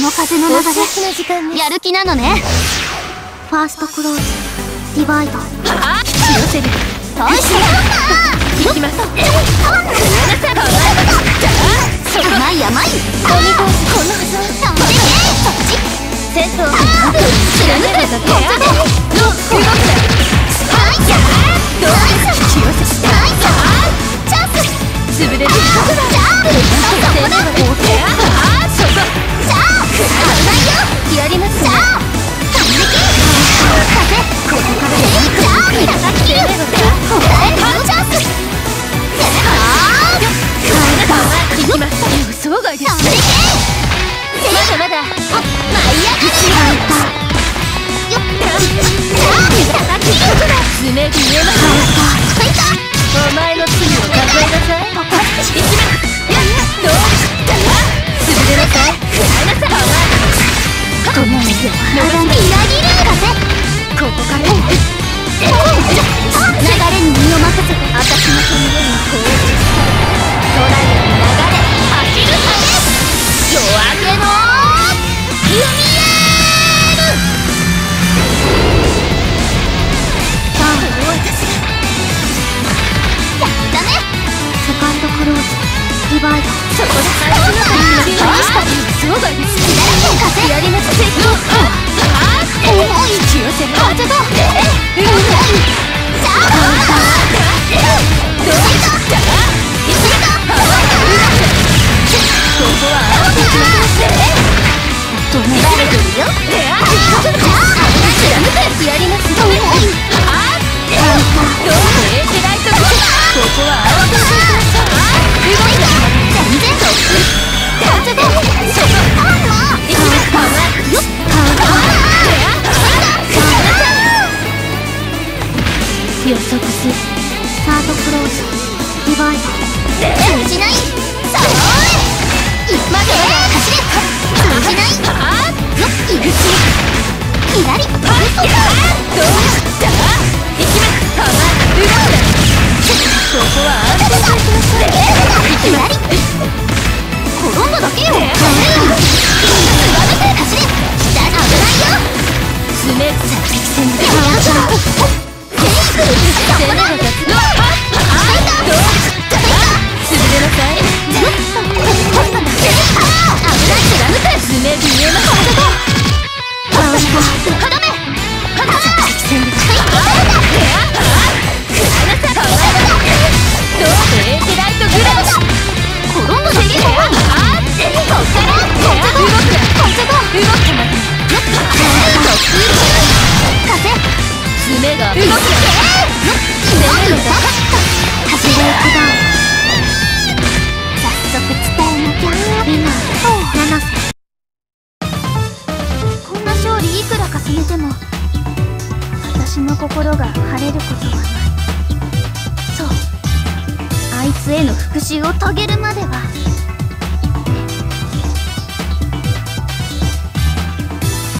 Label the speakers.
Speaker 1: の風の流れ。
Speaker 2: やる気なのね。
Speaker 1: ファーストクローズディバイド
Speaker 2: はあ寄せる大し行きます甘い甘いこのはず飛んでけそっち戦闘貫くこっちで動くはいじゃどうぞチャンス潰れるじゃあそこだそこじやりますじゃあ飛んでけ風ここからじゃあ叩き切るこらえパンチャンスはあ行きます予想外です飛んでけまだまだ舞い。上がれよっじゃあ叩き切る爪見えます
Speaker 1: ディバイド
Speaker 2: そこで最初の旅にしたそうだです風やりますせっ重い気寄せ風だうまいさあどうしたいけたここは合わせて。きます止められてるよじゃあ貫くやりま
Speaker 1: 予測するサードクローズ。ディバイド
Speaker 2: 通じないそのまだまだ走れ通じないよ入り口左どうした行きます動くここは安定していきます左転んだだけよ座って走れ下危ないよ爪先戦で動く心が晴れることはない。そう。あいつへの復讐を遂げるまでは。